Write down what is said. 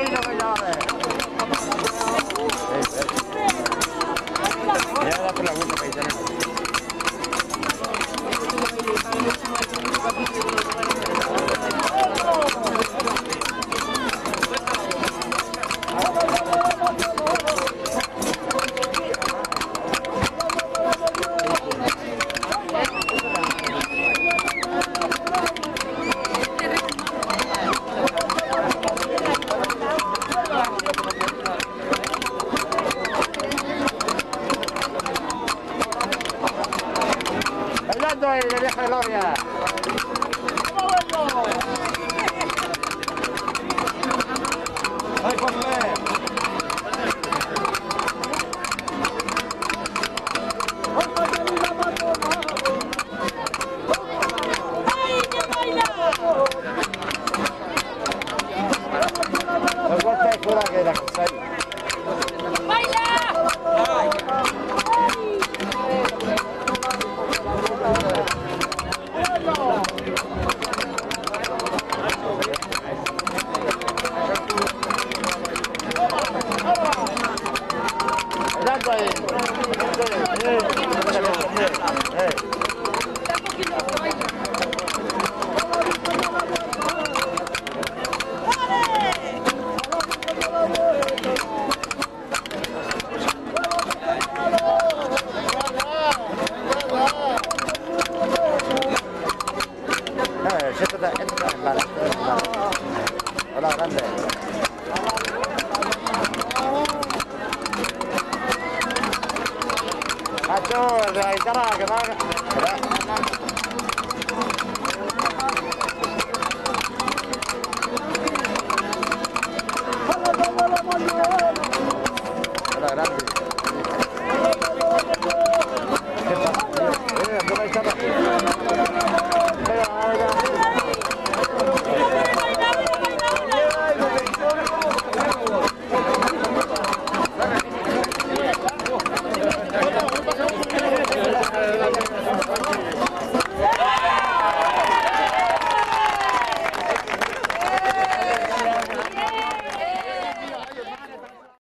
Mira, la Bailando en la vieja gloria. Los golpes fuera que la Bailando ahí. Eh, eh, eh. No, esto Nacho, el de la guitarra,